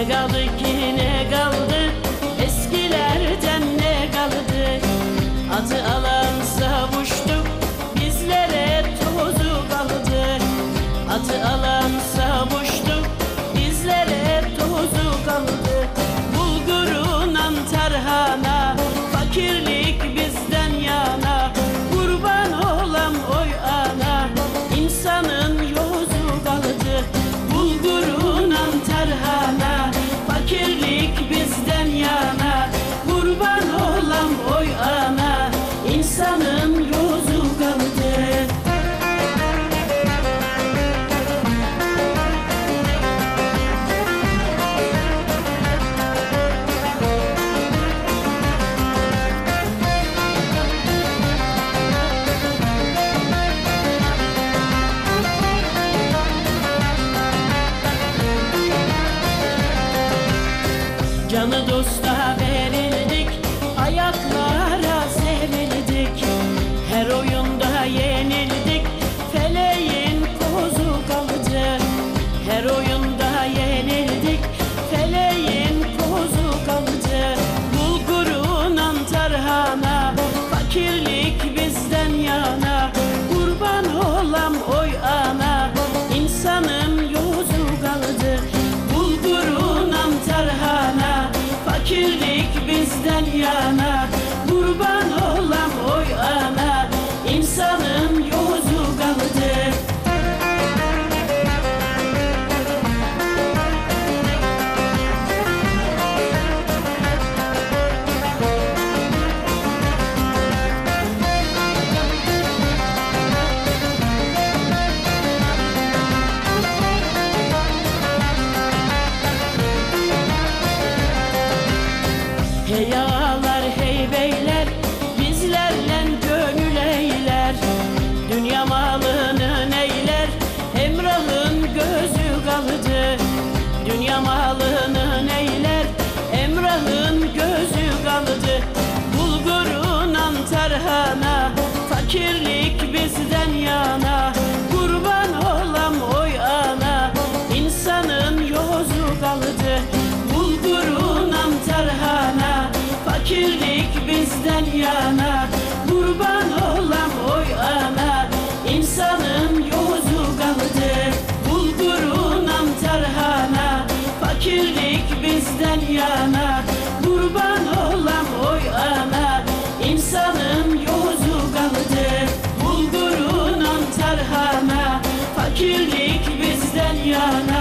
Ne kaldı ki ne kaldı İnsanın yozu kaldı. Canı dosta yozu Hey ağalar hey beyler Bizlerle gönül eyler. Dünya malını neyler Emrah'ın gözü kaldı. Dünya malını neyler Emrah'ın gözü kaldı. Bulgurun tarhana Fakirlik Fakirlik bizden yana Kurban olam oy ana. İnsanın yozu kaldı Bulgurun tarhana Fakirlik bizden yana Kurban olam oy ana. İnsanın yozu kaldı Bulgurun tarhana Fakirlik bizden yana